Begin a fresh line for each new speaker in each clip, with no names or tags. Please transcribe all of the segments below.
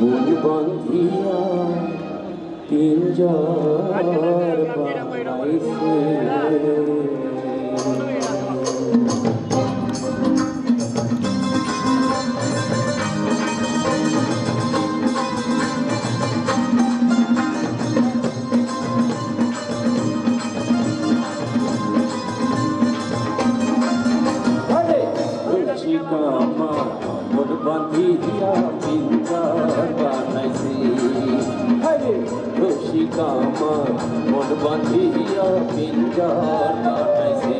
মন বাঁধিয়া পিঞ্জার বানাইছে আরে মা মন বাঁধিয়া পিঞ্জার বানাইছে রসিকা মা মন বাঁধিয়া পিঞ্জার বানাইছে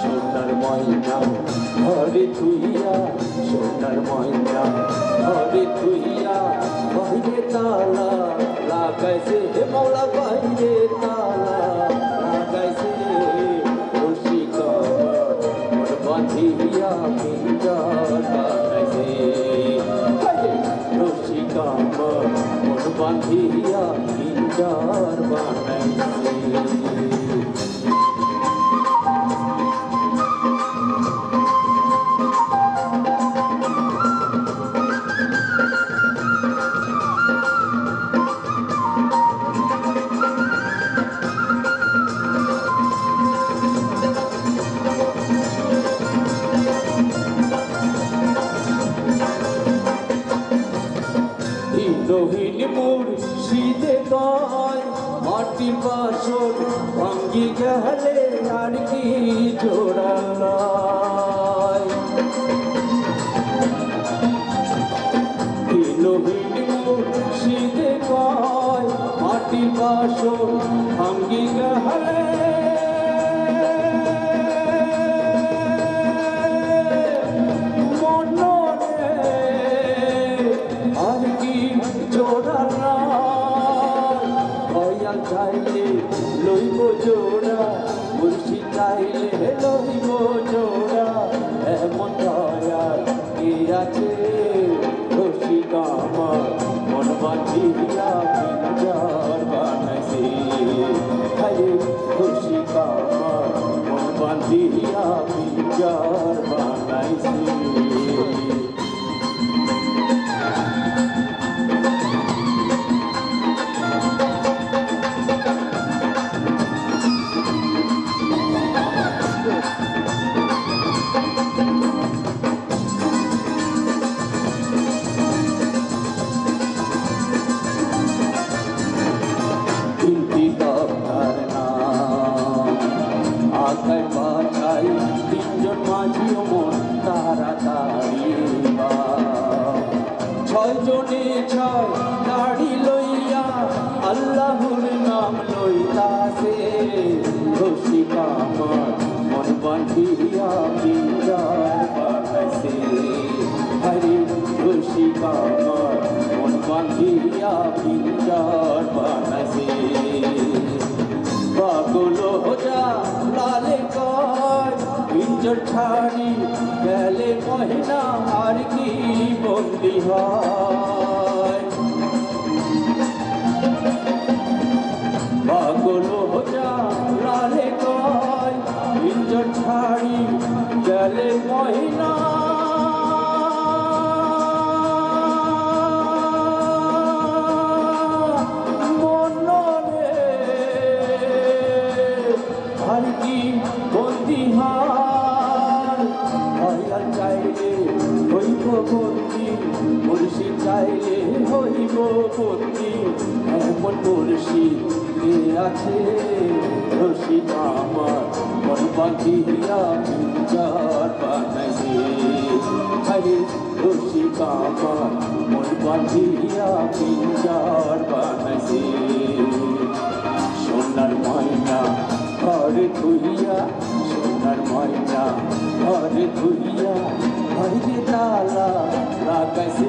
সোনার ময়না ঘরে থুইয়া সোনার ময়না ঘরে থুইয়া বাইরে তালা লাগাইছে হে মৌলা বাইরে পিঞ্জার বানাইছে রসিকা মন বাঁধিয়া পিঞ্জার বানাইছে মোর শীতে গায় মাটি বাসন ভাঙ্গি গেলে আর কি হিন্দহীন মোর শীতে গায় মাটি বাসন ভাঙ্গি গেলে ছয় জনে ছয়, দাড়ি লইয়া আল্লাহর নাম লইতাছে। রসিকা আমার মন বান্ধিয়া পিঞ্জার বানাইছে হরে রসিকা আমার মন বান্ধিয়া পিঞ্জার বানাইছে পাগল হোজা লালে কয়, পিঞ্জর ছাড়ি গেলে মহিনা আর কি বন্দি হয়? ছাড়ি গেলে মহিনা মুর্শি চাইলে হইব বন্দি এমন মুর্শি আছে রশিদ আমার। মন বাঁধিয়া পিঞ্জার বানাইছে হরে রশিদ আমার মন বাঁধিয়া পিঞ্জার বানাইছে সোনার ময়না ঘরে ধুইয়া সোনার ময়না ঘরে ধুইয়া তালা লাগাইছে